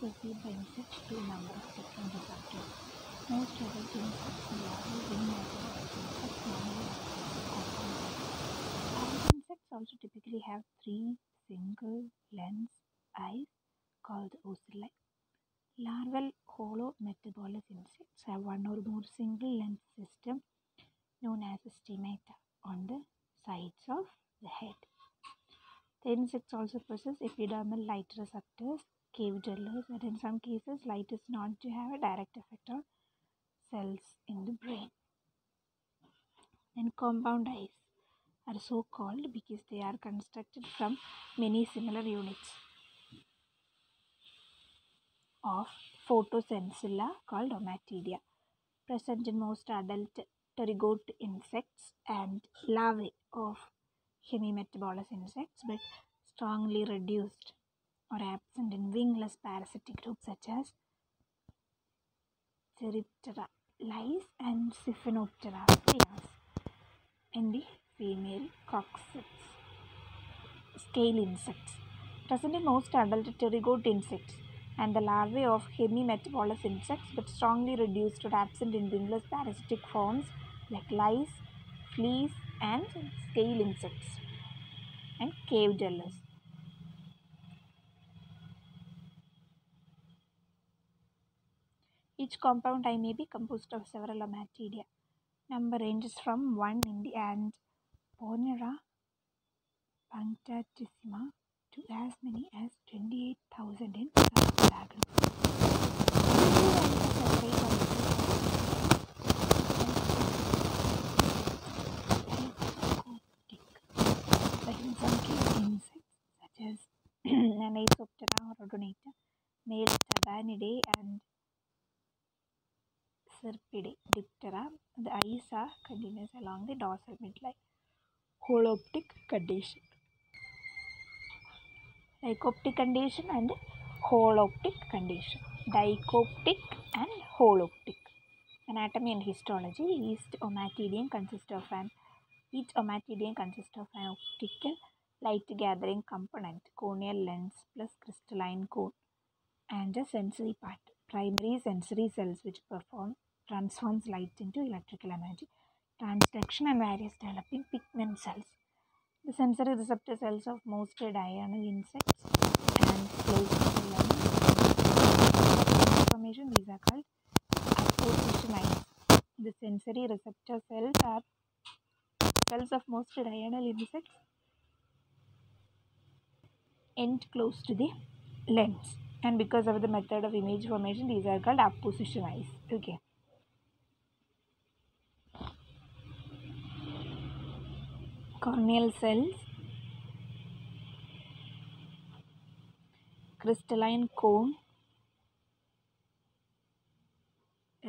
perceived by insects through a number of different receptors. Most insects also typically have three single lens eyes called ocelli. Larval holometabolous insects have one or more single lens system known as stemmata on the sides of the head. The insects also possess epidermal light receptors, cave dwellers, and in some cases, light is known to have a direct effect on cells in the brain. And compound eyes are so called because they are constructed from many similar units of photosensilla called ommatidia, present in most adult pterygote insects and larvae of hemimetabolous insects, but strongly reduced or absent in wingless parasitic groups such as Phthiraptera lice and Siphonaptera flies in the female coccyx. Scale insects present in most adult pterygote insects and the larvae of hemimetabolous insects but strongly reduced or absent in wingless parasitic forms like lice, fleas and scale insects and cave dwellers. Each compound eye may be composed of several ommatidia. Number ranges from 1 in the ant Ponera punctatissima to as many as 28,000 in dragon. But insects such as male Tabanidae and Syrphidae, Diptera, the eyes are continuous along the dorsal midline. Holoptic condition. Dichoptic condition and holoptic condition. Dichoptic and holoptic. Anatomy and histology. Each ommatidium consists of an each ommatidium consists of an optical light gathering component, corneal lens plus crystalline cone, and a sensory part. Primary sensory cells which perform transforms light into electrical energy. Transduction and various developing pigment cells. The sensory receptor cells of most diurnal insects and placed in the lens formation these are called eyes. The sensory receptor cells are cells of most diurnal insects end close to the lens and because of the method of image formation these are called apposition eyes okay corneal cells crystalline cone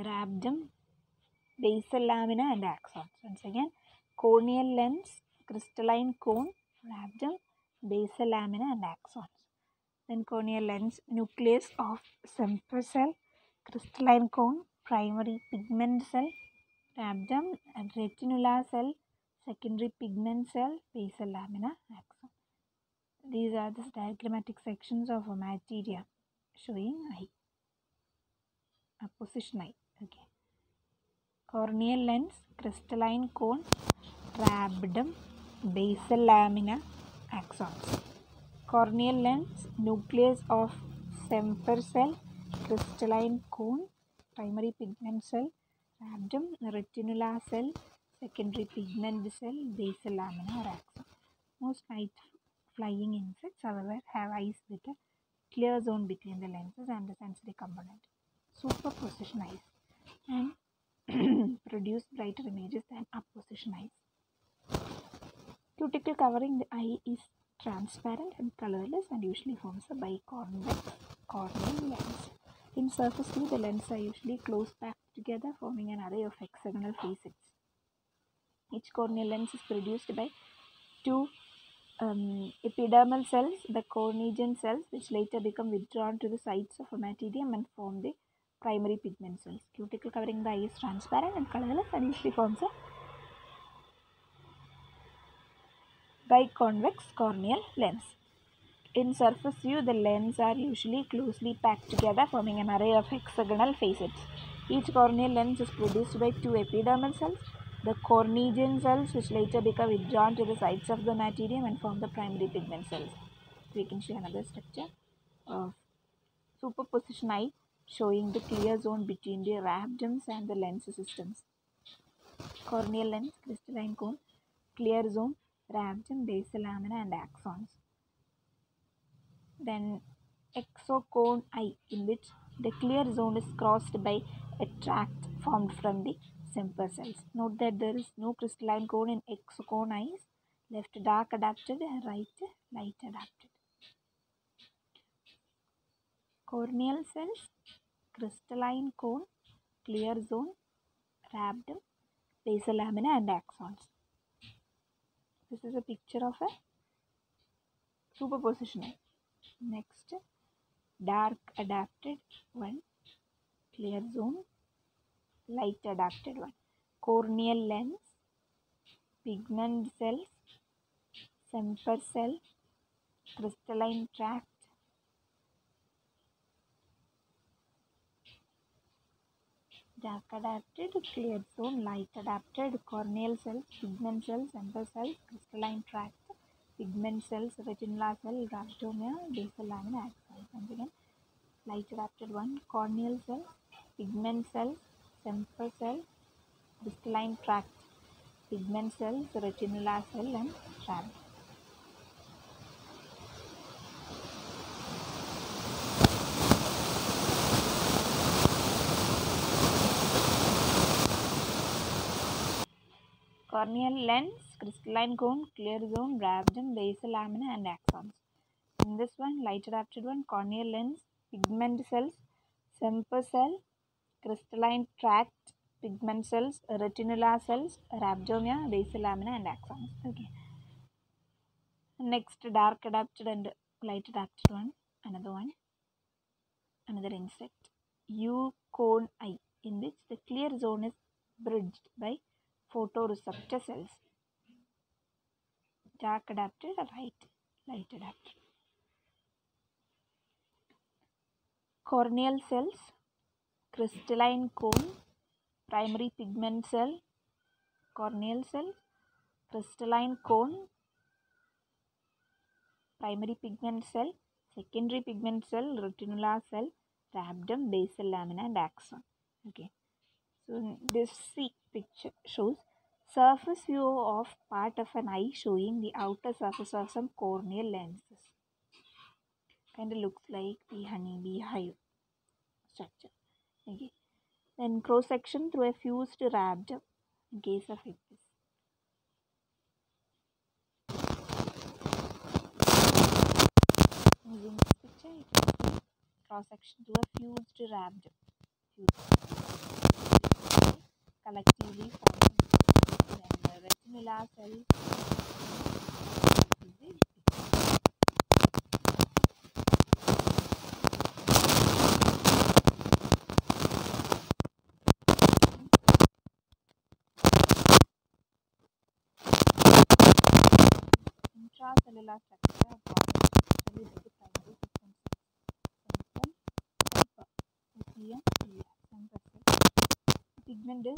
rhabdom basal lamina and axons. Once again corneal lens crystalline cone rhabdom basal lamina and axons. Then corneal lens nucleus of Semper cell crystalline cone primary pigment cell rhabdom and retinular cell secondary pigment cell basal lamina axon these are the diagrammatic sections of ommatidia showing eye position. eye okay corneal lens crystalline cone rhabdom basal lamina axons corneal lens nucleus of Semper cell crystalline cone primary pigment cell rhabdom retinula cell secondary pigment cell basal lamina or axon most night flying insects however have eyes with a clear zone between the lenses and the sensory component superposition eyes and produce brighter images than apposition eyes cuticle covering the eye is transparent and colorless and usually forms a biconvex corneal lens. In surface view, the lenses are usually close packed together, forming an array of hexagonal facets. Each corneal lens is produced by two um, epidermal cells, the corneogen cells, which later become withdrawn to the sides of ommatidium and form the primary pigment cells. Cuticle covering the eye is transparent and colorless and usually forms a biconvex corneal lens. In surface view, the lens are usually closely packed together, forming an array of hexagonal facets. Each corneal lens is produced by two epidermal cells, the corneogen cells, which later become withdrawn to the sides of the ommatidium and form the primary pigment cells. We can see another structure of superposition eye showing the clear zone between the rhabdoms and the lens systems. Corneal lens, crystalline cone, clear zone, rhabdom, basal lamina and axons. Then exocone eye in which the clear zone is crossed by a tract formed from the Semper cells. Note that there is no crystalline cone in exocone eyes. Left dark adapted, right light adapted. Corneal cells, crystalline cone, clear zone, rhabdom, basal lamina and axons. This is a picture of a superposition. Next, dark adapted one, clear zone, light adapted one. Corneal lens, pigment cells, Semper cell, crystalline tract, dark adapted, clear zone, light adapted, corneal cells, pigment cells, Semper cells, crystalline tract, pigment cells, retinal cell, rhabdomia, basal lamina, axons. Once again, light adapted one, corneal cells, pigment cells, Semper cell, crystalline tract, pigment cells, retinal cell and rhabdom. corneal lens, crystalline cone, clear zone, rhabdom, basal lamina and axons. In this one, light adapted one, corneal lens, pigment cells, Semper cell, crystalline tract, pigment cells, retinal cells, rhabdomere, basal lamina and axons. Okay. Next, dark adapted and light adapted one, another one, another insect. U cone eye, in which the clear zone is bridged by photoreceptor cells. Dark adapted, or light, light adapted. Corneal cells, crystalline cone, primary pigment cell, corneal cell, crystalline cone, primary pigment cell, secondary pigment cell, retinal cell, rhabdom, basal lamina and axon. Okay. So this picture shows surface view of part of an eye showing the outer surface of some corneal lenses. Kind of looks like the honeybee hive structure. Okay. Then cross section through a fused rhabdom in case of ictus. Using this picture, you can see cross section through a fused rhabdom. Fused. Collectively forming. Then the retinal cells. Intracellular structure of body usually nucleum clear center cell pigment is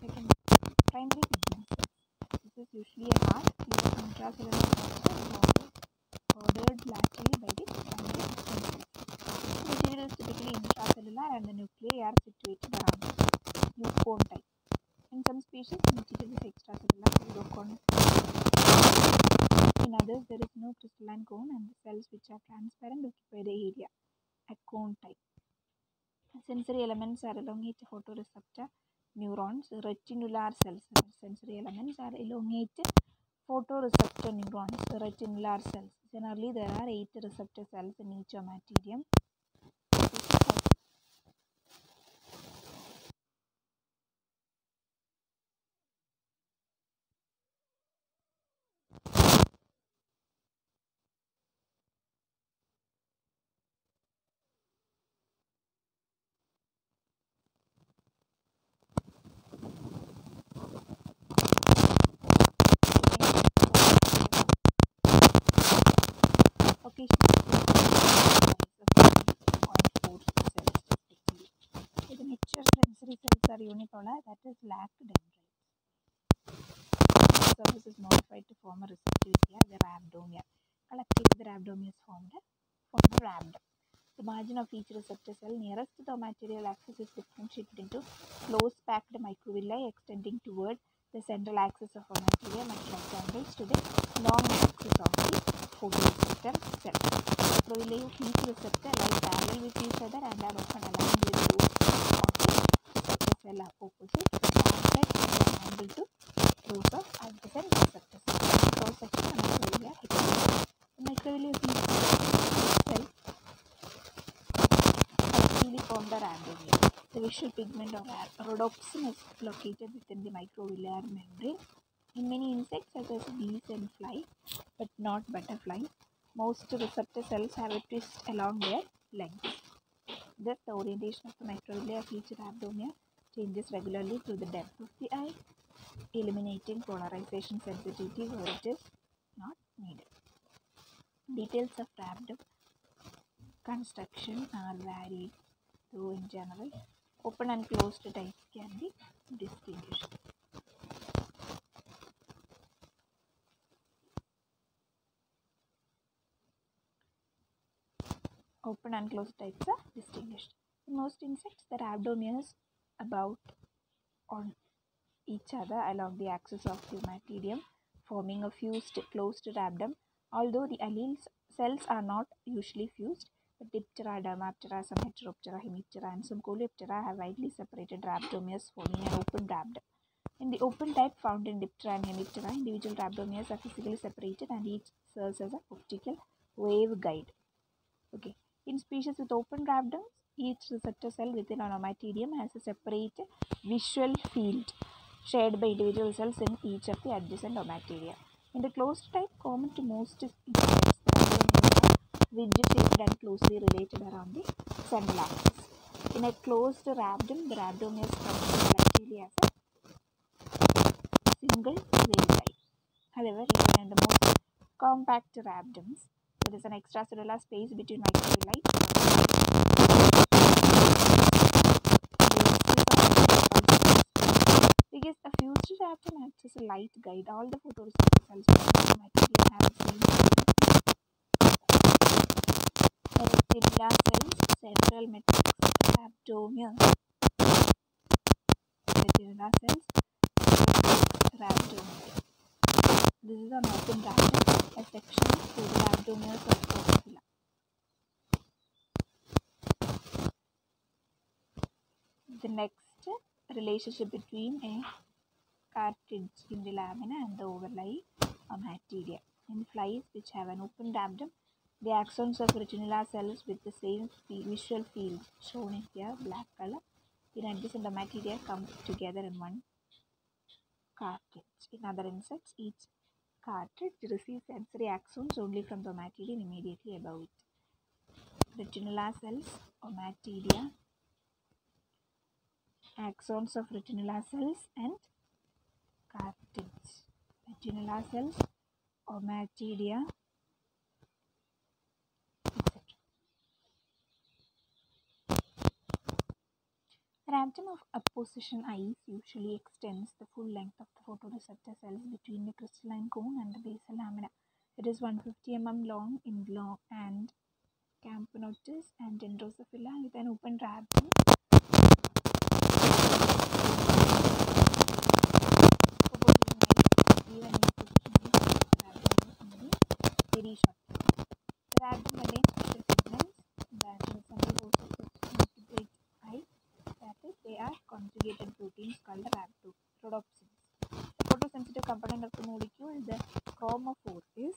second primary pigment this is usually a hard intracellular are transparent occupy the area, a cone type. Sensory elements are elongate photoreceptor neurons, retinular cells. Sensory elements are elongate photoreceptor neurons, retinular cells. Generally, there are eight receptor cells in each fish with mature sensory cells are unipolar, that is, lack dendrites. Surface is modified to form a receptive here, the rhabdomere. Collectively, the rhabdomere is formed, formed a rhabdom. The margin of each receptor cell nearest to the material axis is differentiated into close-packed microvilli extending toward the central axis of a material and transcendent to the long axis of the an angle to those of adjacent receptor cell. Cross section of microvilli are extended. The microvilli of each cell actually formed a rhabdomia. The visual pigment or rhodopsin is located within the microvillar membrane. In many insects such as bees and flies, but not butterflies, most receptor cells have a twist along their length. Thus, the orientation of the microvilli of each rhabdomere changes regularly through the depth of the eye, eliminating polarization sensitivity where it is not needed. Details of rhabdom construction are varied, though in general, open and closed types can be distinguished. Open and closed types are distinguished. In most insects, the rhabdomere is about on each other along the axis of the ommatidium, forming a fused closed rhabdom. Although the alleles cells are not usually fused, but Diptera, Dermaptera, some Heteroptera, Hemiptera, and some Coleoptera have widely separated rhabdomeres forming an open rhabdom. In the open type found in Diptera and Hemiptera, individual rhabdomeres are physically separated and each serves as an optical waveguide. Okay. In species with open rhabdoms, each receptor cell within an ommatidium has a separate visual field shared by individual cells in each of the adjacent ommatidia. In the closed type, common to most insects, are ridge-shaped and closely related around the central axis. In a closed rhabdom, the rhabdomere is likely as a single waveguide. However, even in the most compact rhabdoms, there is an extracellular space between microvilli. Because a fused rhabdom acts as a light guide, all the photoreceptor cells microvilli have the same retinal cells, central matrix, cells. This is an open rhabdom, a section through the of Drosophila. The next relationship between a cartridge in the lamina and the overlying ommatidia. In flies which have an open rhabdom, the axons of retinal cells with the same visual field shown in here black color in the ommatidia come together in one cartridge. In other insects, each cartridge receives sensory axons only from the ommatidium immediately above it. Retinal cells, ommatidia, axons of retinal cells and cartridge. Retinal cells, ommatidia, The rhabdom of apposition eyes usually extends the full length of the photoreceptor cells between the crystalline cone and the basal lamina. It is 150 mm long in long and Camponotus and Dendrosophila with an open rhabdom. Even in position rhabdom very short. The rhabdom contains special pigments that resemble those of vertebrate eye. That is, they are conjugated proteins called rhabdo rhodopsins. The photosensitive component of the molecule, the chromophore, is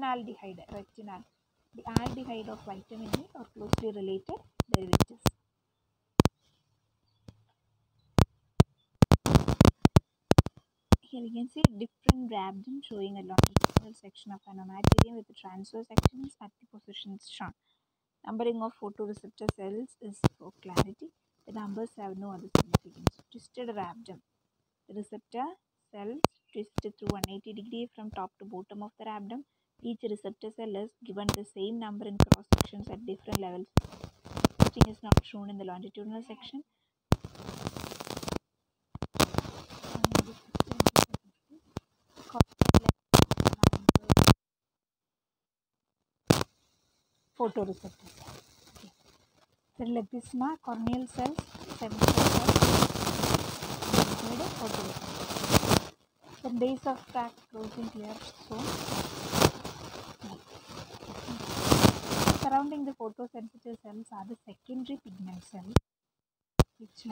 retinaldehyde. Retinal the aldehyde of vitamin A or closely related derivatives. Here we can see different rhabdom showing a longitudinal section of an ommatidium with the transverse sections at the positions shown. Numbering of photoreceptor cells is for clarity. The numbers have no other significance. Twisted rhabdom. The receptor cells twist through 180 degree from top to bottom of the rhabdom. Each receptor cell is given the same number in cross sections at different levels. Testing is not shown in the longitudinal section. Photoreceptor cell. Okay. So like this na corneal cells, seven cells, photoreceptor. The days of fact closing here so. surrounding the photosensitive cells are the secondary pigment cells, which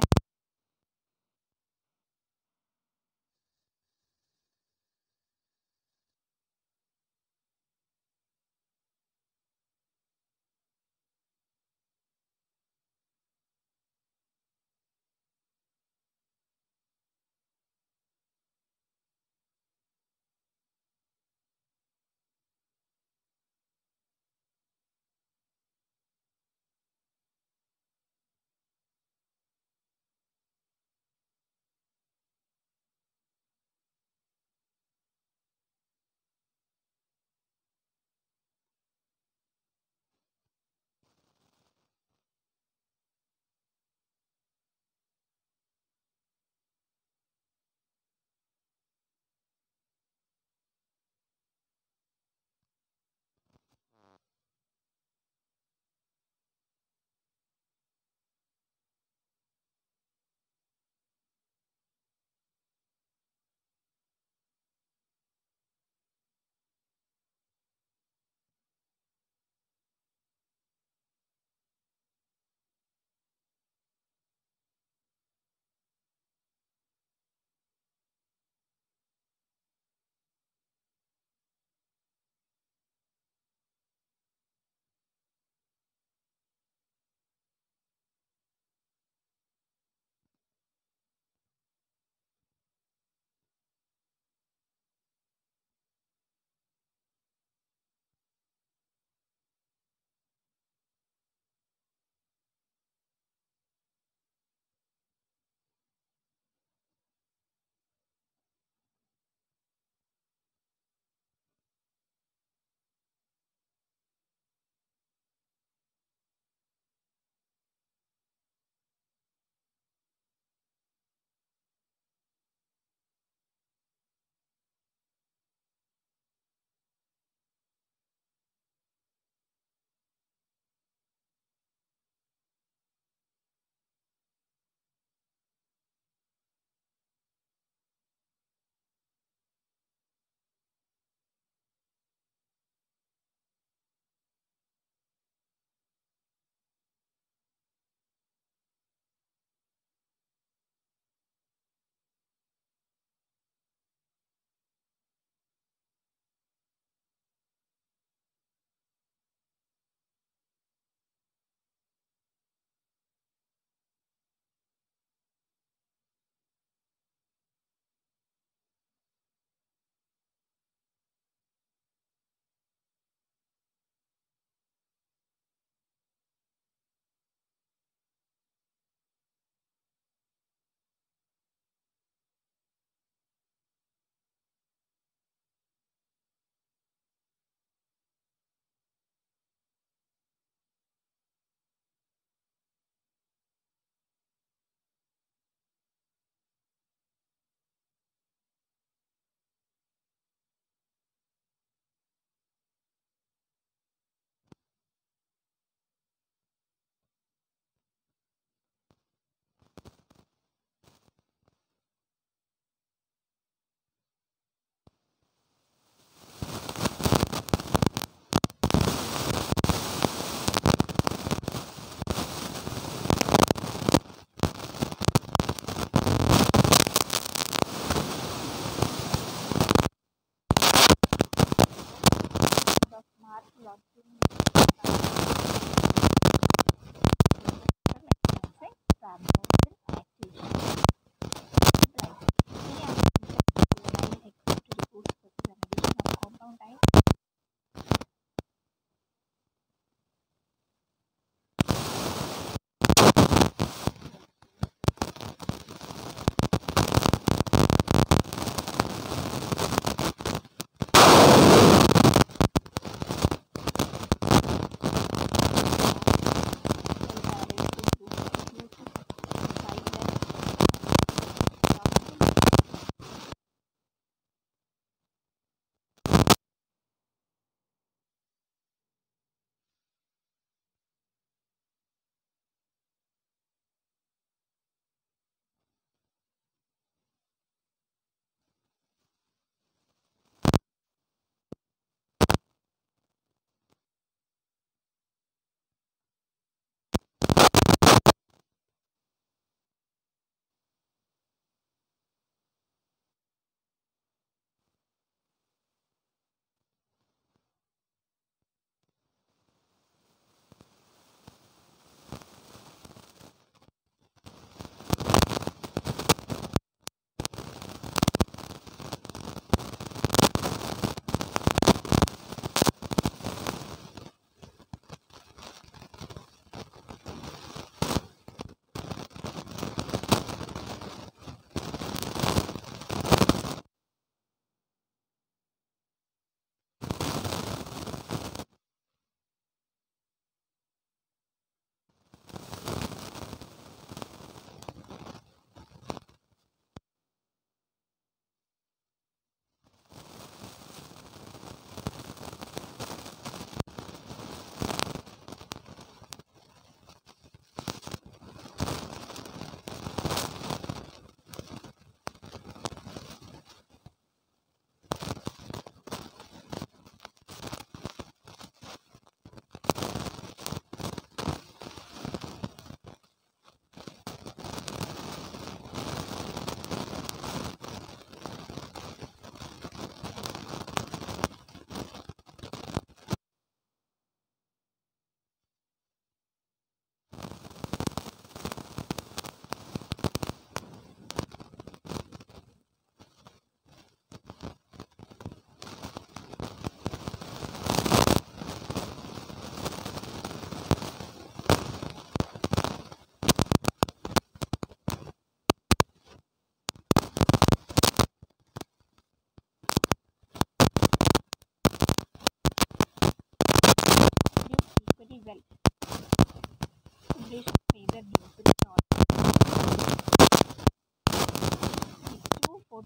লাগবে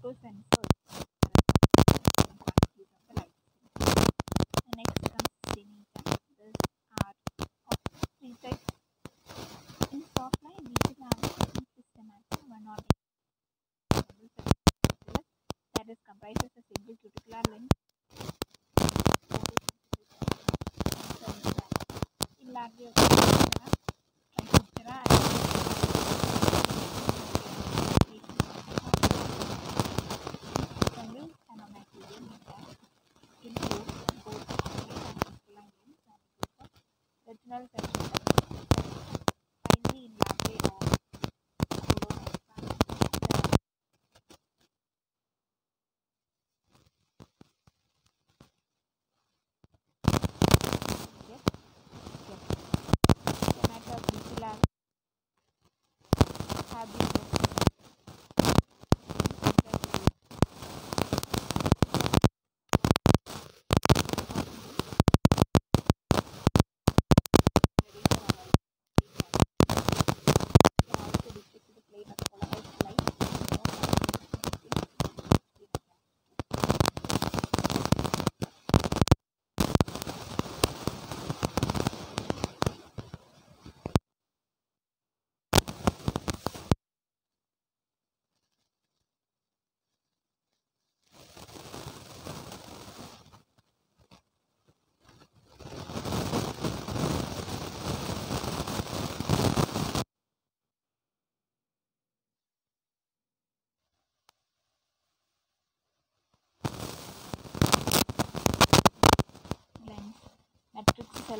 person. So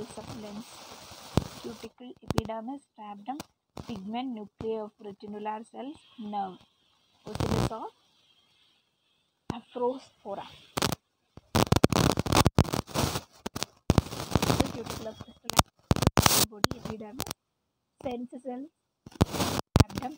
matrix cells of lens, cuticle, epidermis, rhabdom, pigment, nuclei of retinular cells, nerve, ocellus of Afrospora. The cuticle of crystalline body, epidermis, sense cells, rhabdom,